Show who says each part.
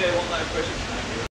Speaker 1: Yeah, one night pressure.